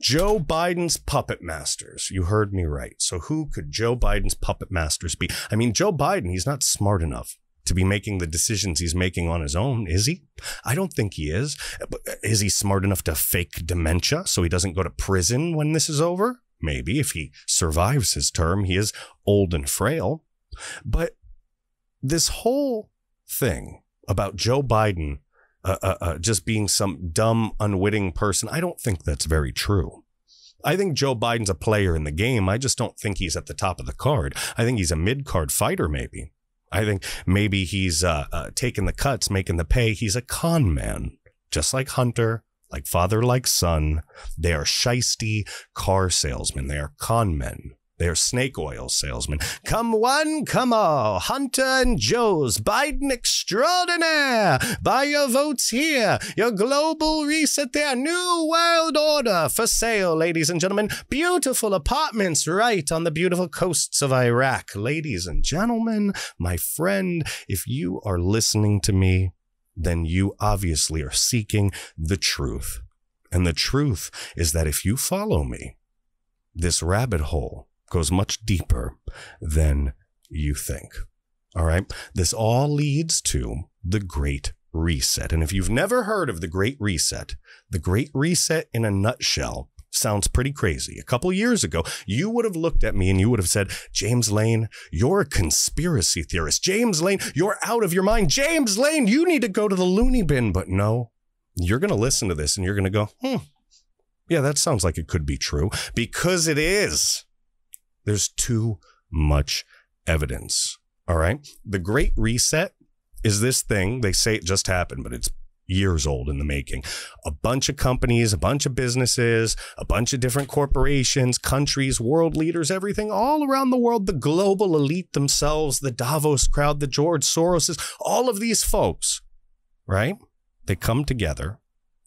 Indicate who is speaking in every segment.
Speaker 1: Joe Biden's puppet masters. You heard me right. So who could Joe Biden's puppet masters be? I mean, Joe Biden, he's not smart enough to be making the decisions he's making on his own, is he? I don't think he is. Uh, is he smart enough to fake dementia so he doesn't go to prison when this is over? Maybe if he survives his term, he is old and frail. But this whole thing about Joe Biden uh, uh, uh, just being some dumb, unwitting person, I don't think that's very true. I think Joe Biden's a player in the game. I just don't think he's at the top of the card. I think he's a mid card fighter, maybe. I think maybe he's uh, uh, taking the cuts, making the pay. He's a con man, just like Hunter, like father, like son. They are shisty car salesmen. They are con men. They're snake oil salesmen. Come one, come all. Hunter and Joe's Biden extraordinaire. Buy your votes here. Your global reset there. New world order for sale, ladies and gentlemen. Beautiful apartments right on the beautiful coasts of Iraq. Ladies and gentlemen, my friend, if you are listening to me, then you obviously are seeking the truth. And the truth is that if you follow me, this rabbit hole goes much deeper than you think. All right. This all leads to the Great Reset. And if you've never heard of the Great Reset, the Great Reset in a nutshell sounds pretty crazy. A couple years ago, you would have looked at me and you would have said, James Lane, you're a conspiracy theorist. James Lane, you're out of your mind. James Lane, you need to go to the loony bin. But no, you're going to listen to this and you're going to go, hmm, yeah, that sounds like it could be true because it is. There's too much evidence. All right. The Great Reset is this thing. They say it just happened, but it's years old in the making. A bunch of companies, a bunch of businesses, a bunch of different corporations, countries, world leaders, everything all around the world, the global elite themselves, the Davos crowd, the George Soroses, all of these folks, right? They come together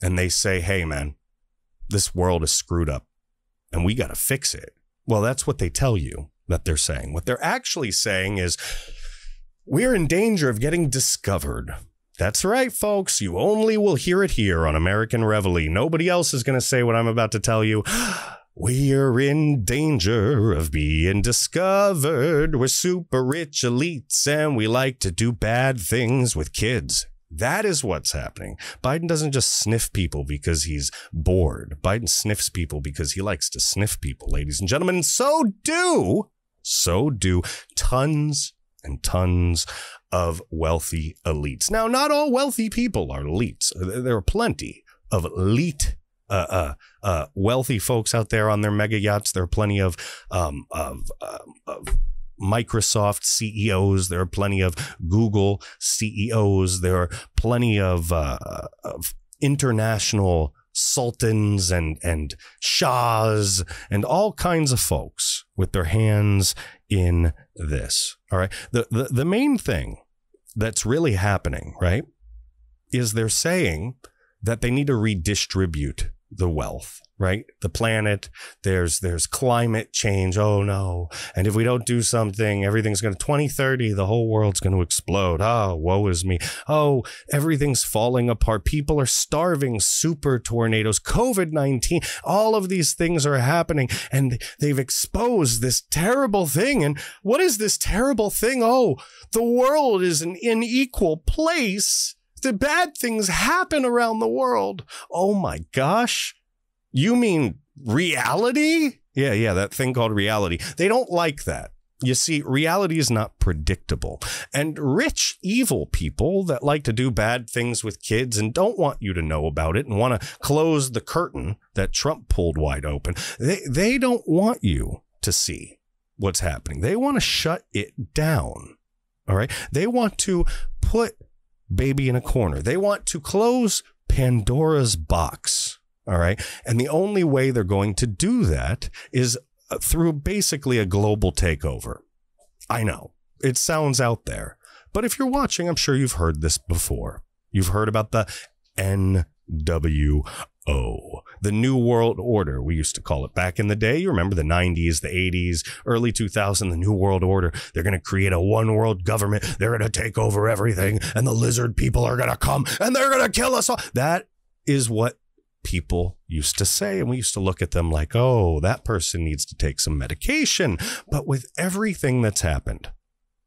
Speaker 1: and they say, hey, man, this world is screwed up and we got to fix it. Well, that's what they tell you that they're saying. What they're actually saying is, we're in danger of getting discovered. That's right, folks. You only will hear it here on American Reveille. Nobody else is going to say what I'm about to tell you. We're in danger of being discovered. We're super rich elites and we like to do bad things with kids. That is what's happening. Biden doesn't just sniff people because he's bored. Biden sniffs people because he likes to sniff people, ladies and gentlemen. And So do, so do tons and tons of wealthy elites. Now, not all wealthy people are elites. There are plenty of elite uh, uh, uh, wealthy folks out there on their mega yachts. There are plenty of um, of, um, of Microsoft CEOs. There are plenty of Google CEOs. There are plenty of, uh, of international sultans and and shahs and all kinds of folks with their hands in this. All right. The the, the main thing that's really happening, right, is they're saying that they need to redistribute the wealth right? The planet there's there's climate change oh no. And if we don't do something everything's going to 2030 the whole world's going to explode. Oh woe is me. Oh everything's falling apart. People are starving super tornadoes covid-19 all of these things are happening and they've exposed this terrible thing. And what is this terrible thing? Oh the world is an unequal place. The bad things happen around the world. Oh my gosh. You mean reality? Yeah, yeah, that thing called reality. They don't like that. You see, reality is not predictable. And rich, evil people that like to do bad things with kids and don't want you to know about it and want to close the curtain that Trump pulled wide open, they, they don't want you to see what's happening. They want to shut it down. All right. They want to put baby in a corner. They want to close Pandora's box. All right. And the only way they're going to do that is uh, through basically a global takeover. I know it sounds out there, but if you're watching, I'm sure you've heard this before. You've heard about the NWO, the New World Order, we used to call it back in the day. You remember the 90s, the 80s, early 2000, the New World Order. They're going to create a one world government. They're going to take over everything, and the lizard people are going to come and they're going to kill us all. That is what people used to say. And we used to look at them like, oh, that person needs to take some medication. But with everything that's happened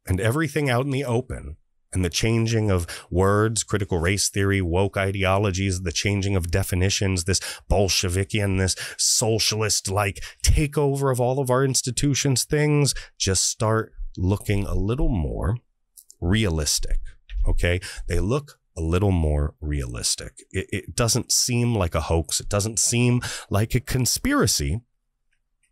Speaker 1: and everything out in the open, and the changing of words, critical race theory, woke ideologies, the changing of definitions, this Bolshevikian, this socialist like takeover of all of our institutions, things just start looking a little more realistic. Okay. They look a little more realistic. It, it doesn't seem like a hoax. It doesn't seem like a conspiracy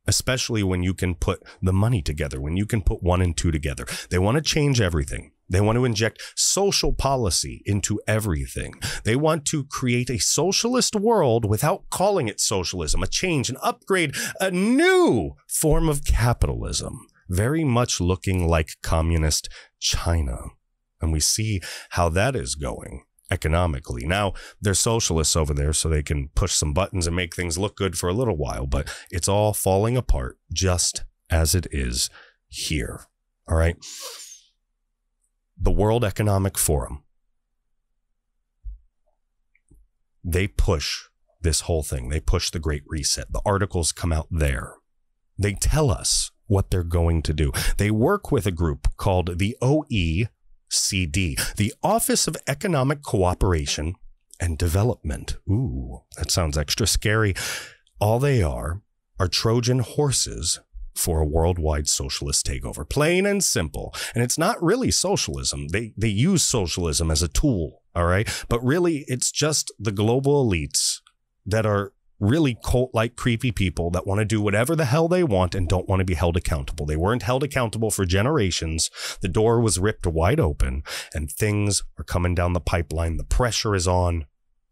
Speaker 1: especially when you can put the money together, when you can put one and two together. They want to change everything. They want to inject social policy into everything. They want to create a socialist world without calling it socialism, a change, an upgrade, a new form of capitalism, very much looking like communist China. And we see how that is going economically. Now, they're socialists over there, so they can push some buttons and make things look good for a little while, but it's all falling apart just as it is here. All right. The World Economic Forum, they push this whole thing. They push the Great Reset. The articles come out there. They tell us what they're going to do. They work with a group called the OECD, the Office of Economic Cooperation and Development. Ooh, that sounds extra scary. All they are are Trojan horses for a worldwide socialist takeover. Plain and simple. And it's not really socialism. They they use socialism as a tool, all right? But really it's just the global elites that are really cult like creepy people that want to do whatever the hell they want and don't want to be held accountable. They weren't held accountable for generations. The door was ripped wide open and things are coming down the pipeline. The pressure is on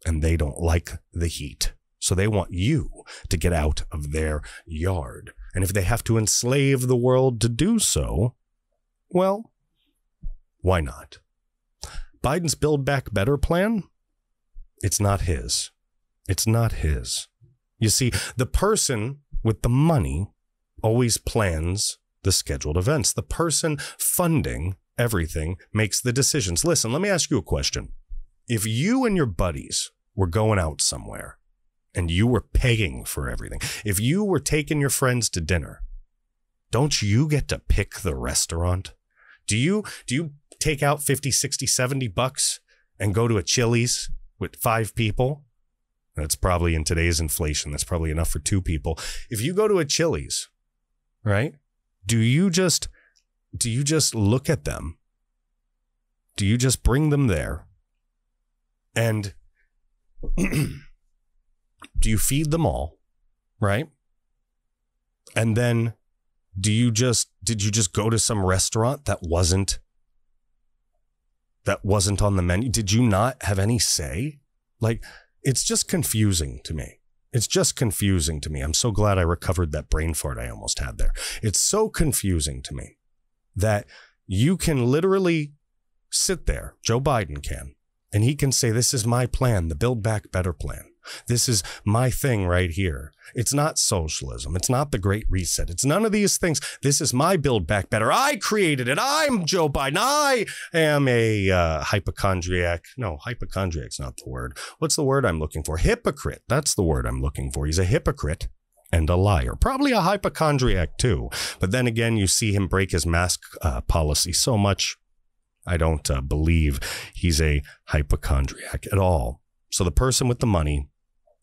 Speaker 1: and they don't like the heat. So they want you to get out of their yard. And if they have to enslave the world to do so, well, why not? Biden's Build Back Better plan? It's not his. It's not his. You see, the person with the money always plans the scheduled events. The person funding everything makes the decisions. Listen, let me ask you a question. If you and your buddies were going out somewhere and you were paying for everything, if you were taking your friends to dinner, don't you get to pick the restaurant? Do you do you take out 50, 60, 70 bucks and go to a Chili's with five people? That's probably in today's inflation, that's probably enough for two people. If you go to a Chili's, right? Do you just do you just look at them? Do you just bring them there? And do you feed them all? Right? And then do you just did you just go to some restaurant that wasn't that wasn't on the menu? Did you not have any say? Like it's just confusing to me. It's just confusing to me. I'm so glad I recovered that brain fart I almost had there. It's so confusing to me that you can literally sit there, Joe Biden can, and he can say, This is my plan, the Build Back Better plan. This is my thing right here. It's not socialism. It's not the Great Reset. It's none of these things. This is my Build Back Better. I created it. I'm Joe Biden. I am a uh, hypochondriac. No, hypochondriac's not the word. What's the word I'm looking for? Hypocrite. That's the word I'm looking for. He's a hypocrite and a liar. Probably a hypochondriac too. But then again, you see him break his mask uh, policy so much. I don't uh, believe he's a hypochondriac at all. So the person with the money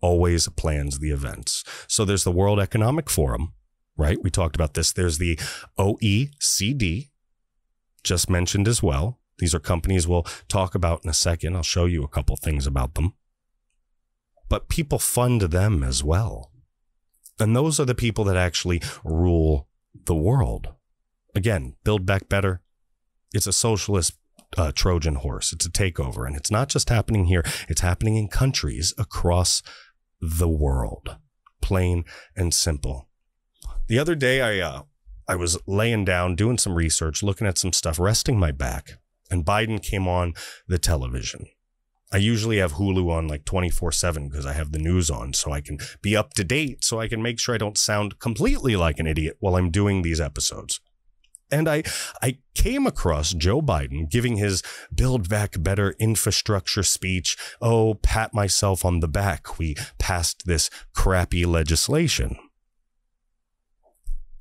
Speaker 1: always plans the events. So there's the World Economic Forum, right? We talked about this. There's the OECD, just mentioned as well. These are companies we'll talk about in a second. I'll show you a couple things about them. But people fund them as well. And those are the people that actually rule the world. Again, Build Back Better. It's a socialist uh, Trojan horse. It's a takeover. And it's not just happening here, it's happening in countries across the world. Plain and simple. The other day, I, uh, I was laying down, doing some research, looking at some stuff, resting my back, and Biden came on the television. I usually have Hulu on like 24 7 because I have the news on so I can be up to date, so I can make sure I don't sound completely like an idiot while I'm doing these episodes. And I, I came across Joe Biden giving his Build Back Better infrastructure speech. Oh, pat myself on the back. We passed this crappy legislation.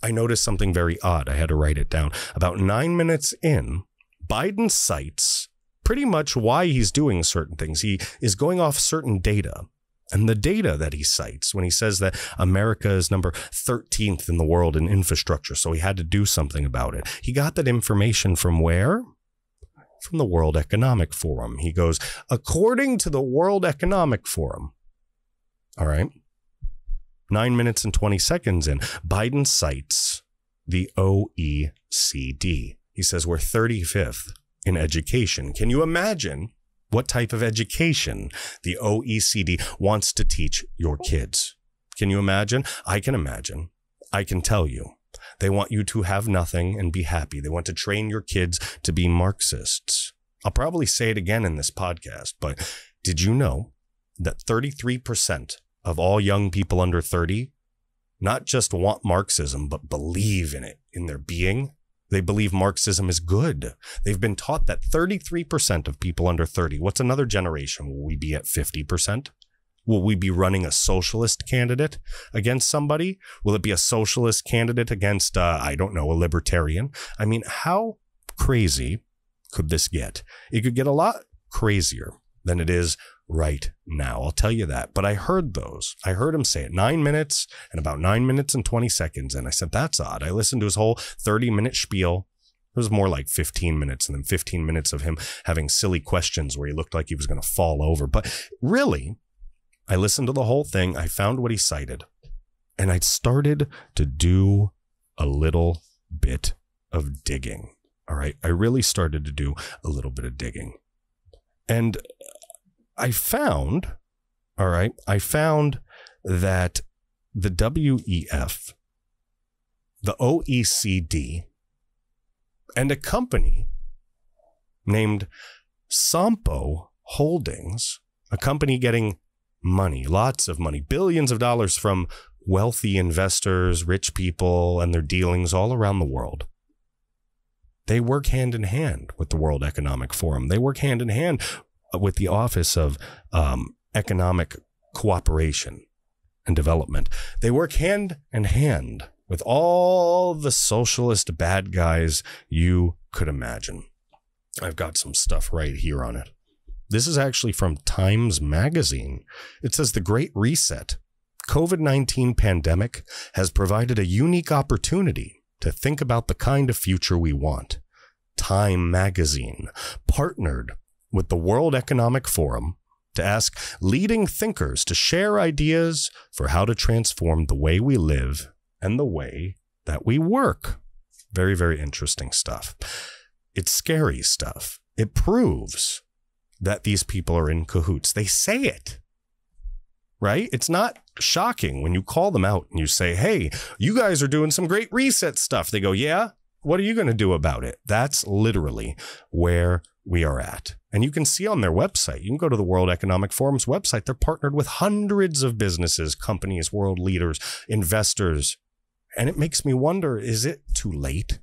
Speaker 1: I noticed something very odd. I had to write it down. About nine minutes in, Biden cites pretty much why he's doing certain things. He is going off certain data. And the data that he cites when he says that America is number 13th in the world in infrastructure, so he had to do something about it. He got that information from where? From the World Economic Forum. He goes, according to the World Economic Forum. All right. Nine minutes and 20 seconds in, Biden cites the OECD. He says we're 35th in education. Can you imagine what type of education the OECD wants to teach your kids? Can you imagine? I can imagine. I can tell you. They want you to have nothing and be happy. They want to train your kids to be Marxists. I'll probably say it again in this podcast, but did you know that 33% of all young people under 30 not just want Marxism, but believe in it in their being? They believe Marxism is good. They've been taught that 33% of people under 30, what's another generation? Will we be at 50%? Will we be running a socialist candidate against somebody? Will it be a socialist candidate against, uh, I don't know, a libertarian? I mean, how crazy could this get? It could get a lot crazier than it is right now. I'll tell you that. But I heard those. I heard him say it nine minutes and about nine minutes and 20 seconds. And I said, that's odd. I listened to his whole 30 minute spiel. It was more like 15 minutes and then 15 minutes of him having silly questions where he looked like he was going to fall over. But really, I listened to the whole thing. I found what he cited and I started to do a little bit of digging. All right. I really started to do a little bit of digging. And I found, all right, I found that the WEF, the OECD, and a company named Sompo Holdings, a company getting money, lots of money, billions of dollars from wealthy investors, rich people, and their dealings all around the world. They work hand in hand with the World Economic Forum. They work hand in hand with the Office of um, Economic Cooperation and Development. They work hand in hand with all the socialist bad guys you could imagine. I've got some stuff right here on it. This is actually from Times Magazine. It says the Great Reset. COVID 19 pandemic has provided a unique opportunity to think about the kind of future we want. Time Magazine partnered with the World Economic Forum to ask leading thinkers to share ideas for how to transform the way we live and the way that we work. Very, very interesting stuff. It's scary stuff. It proves that these people are in cahoots. They say it, right? It's not shocking when you call them out and you say, hey, you guys are doing some great reset stuff. They go, yeah, what are you going to do about it? That's literally where we are at. And you can see on their website, you can go to the World Economic Forum's website. They're partnered with hundreds of businesses, companies, world leaders, investors. And it makes me wonder is it too late?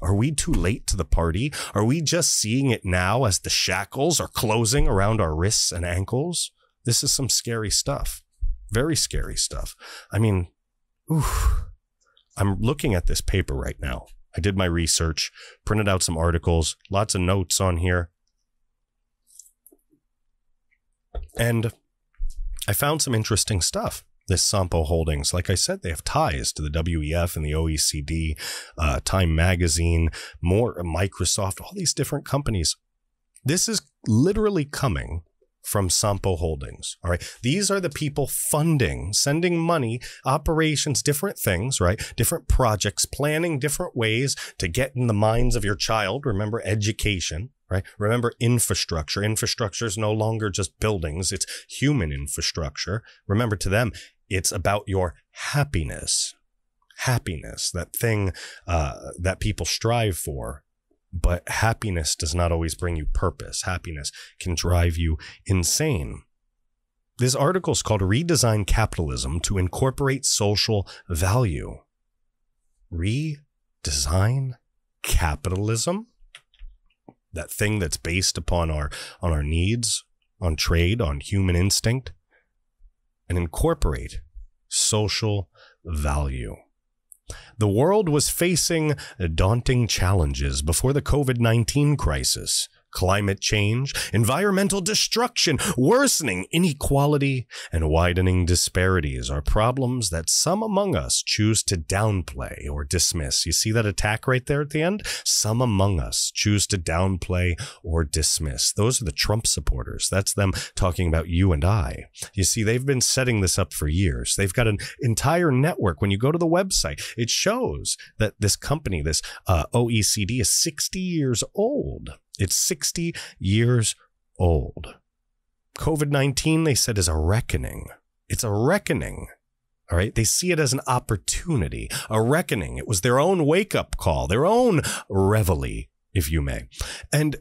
Speaker 1: Are we too late to the party? Are we just seeing it now as the shackles are closing around our wrists and ankles? This is some scary stuff. Very scary stuff. I mean, oof. I'm looking at this paper right now. I did my research, printed out some articles, lots of notes on here. And I found some interesting stuff. This Sompo Holdings, like I said, they have ties to the WEF and the OECD, uh, Time Magazine, more Microsoft, all these different companies. This is literally coming from Sompo Holdings. All right. These are the people funding, sending money, operations, different things, right? Different projects, planning different ways to get in the minds of your child. Remember education, right? Remember infrastructure. Infrastructure is no longer just buildings. It's human infrastructure. Remember to them, it's about your happiness. Happiness, that thing uh, that people strive for but happiness does not always bring you purpose. Happiness can drive you insane. This article is called Redesign Capitalism to Incorporate Social Value. Redesign capitalism, that thing that's based upon our on our needs, on trade, on human instinct, and incorporate social value. The world was facing daunting challenges before the COVID 19 crisis climate change, environmental destruction, worsening inequality, and widening disparities are problems that some among us choose to downplay or dismiss. You see that attack right there at the end? Some among us choose to downplay or dismiss. Those are the Trump supporters. That's them talking about you and I. You see, they've been setting this up for years. They've got an entire network. When you go to the website, it shows that this company, this uh, OECD, is 60 years old. It's 60 years old. COVID 19, they said, is a reckoning. It's a reckoning. All right. They see it as an opportunity, a reckoning. It was their own wake up call, their own reveille, if you may. And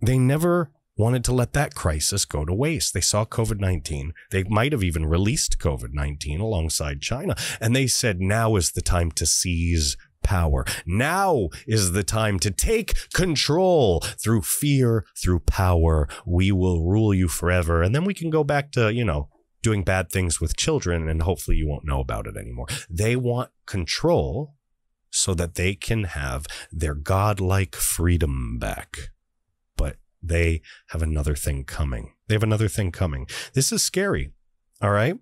Speaker 1: they never wanted to let that crisis go to waste. They saw COVID 19. They might have even released COVID 19 alongside China. And they said, now is the time to seize power. Now is the time to take control through fear, through power. We will rule you forever. And then we can go back to, you know, doing bad things with children and hopefully you won't know about it anymore. They want control so that they can have their godlike freedom back. But they have another thing coming. They have another thing coming. This is scary. All right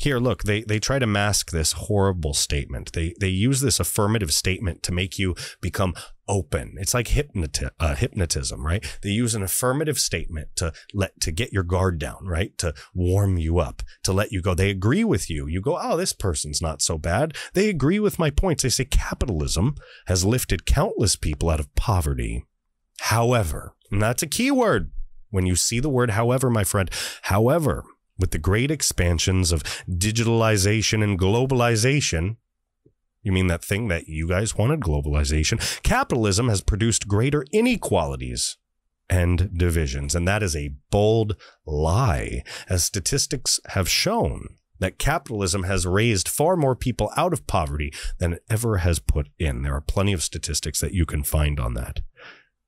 Speaker 1: here look they they try to mask this horrible statement. They they use this affirmative statement to make you become open. It's like hypnoti- uh, hypnotism right? They use an affirmative statement to let to get your guard down right? To warm you up to let you go. They agree with you. You go oh this person's not so bad. They agree with my points. They say capitalism has lifted countless people out of poverty. However and that's a key word. When you see the word however my friend however with the great expansions of digitalization and globalization, you mean that thing that you guys wanted, globalization? Capitalism has produced greater inequalities and divisions. And that is a bold lie, as statistics have shown that capitalism has raised far more people out of poverty than it ever has put in. There are plenty of statistics that you can find on that.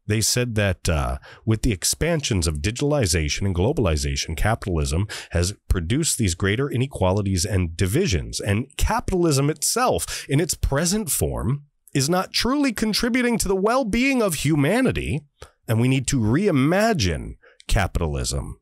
Speaker 1: They said that uh, with the expansions of digitalization and globalization, capitalism has produced these greater inequalities and divisions. And capitalism itself, in its present form, is not truly contributing to the well being of humanity. And we need to reimagine capitalism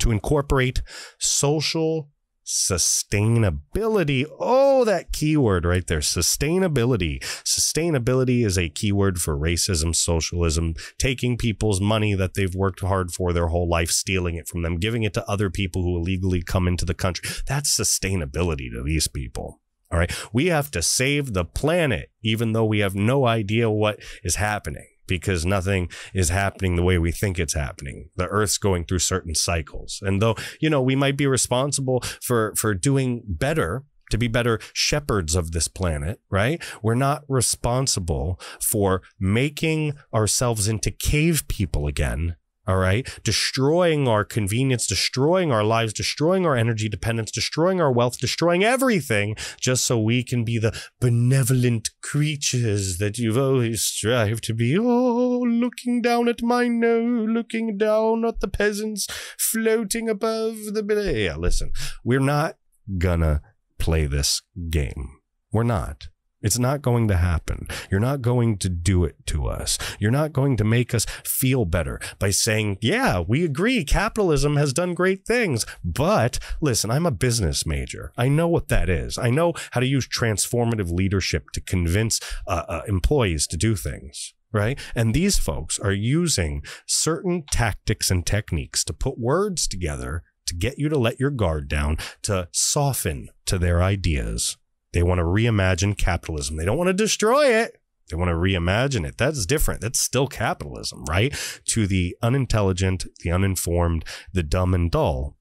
Speaker 1: to incorporate social sustainability. Oh, that keyword right there. Sustainability. Sustainability is a keyword for racism, socialism, taking people's money that they've worked hard for their whole life, stealing it from them, giving it to other people who illegally come into the country. That's sustainability to these people. All right. We have to save the planet, even though we have no idea what is happening because nothing is happening the way we think it's happening. The earth's going through certain cycles. And though, you know, we might be responsible for, for doing better, to be better shepherds of this planet, right? We're not responsible for making ourselves into cave people again all right. Destroying our convenience, destroying our lives, destroying our energy dependence, destroying our wealth, destroying everything just so we can be the benevolent creatures that you've always strived to be. Oh, looking down at my nose, looking down at the peasants floating above the. Yeah, listen, we're not gonna play this game. We're not. It's not going to happen. You're not going to do it to us. You're not going to make us feel better by saying, yeah, we agree. Capitalism has done great things. But listen, I'm a business major. I know what that is. I know how to use transformative leadership to convince uh, uh, employees to do things right? And these folks are using certain tactics and techniques to put words together to get you to let your guard down, to soften to their ideas. They want to reimagine capitalism. They don't want to destroy it. They want to reimagine it. That's different. That's still capitalism, right? To the unintelligent, the uninformed, the dumb and dull,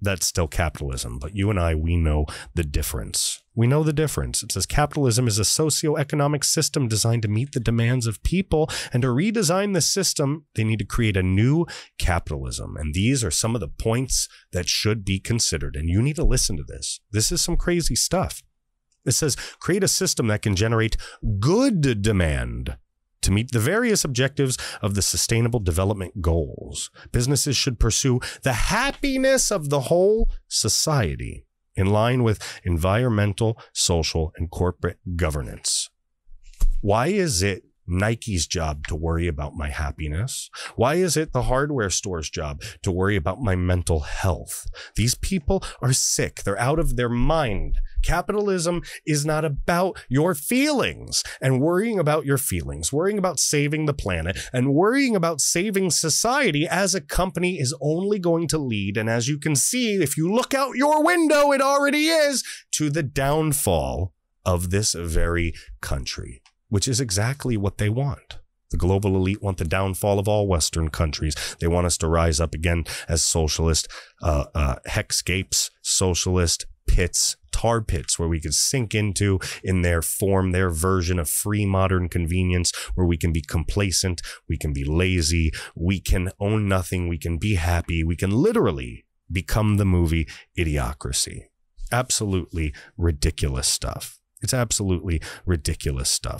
Speaker 1: that's still capitalism. But you and I, we know the difference. We know the difference. It says capitalism is a socio-economic system designed to meet the demands of people. And to redesign the system, they need to create a new capitalism. And these are some of the points that should be considered. And you need to listen to this. This is some crazy stuff. It says create a system that can generate good demand to meet the various objectives of the Sustainable Development Goals. Businesses should pursue the happiness of the whole society in line with environmental, social, and corporate governance. Why is it Nike's job to worry about my happiness? Why is it the hardware store's job to worry about my mental health? These people are sick. They're out of their mind. Capitalism is not about your feelings and worrying about your feelings, worrying about saving the planet and worrying about saving society as a company is only going to lead. And as you can see, if you look out your window, it already is to the downfall of this very country which is exactly what they want. The global elite want the downfall of all Western countries. They want us to rise up again as socialist uh, uh, hexscapes, socialist pits, tar pits where we can sink into in their form, their version of free modern convenience, where we can be complacent, we can be lazy, we can own nothing, we can be happy, we can literally become the movie Idiocracy. Absolutely ridiculous stuff. It's absolutely ridiculous stuff.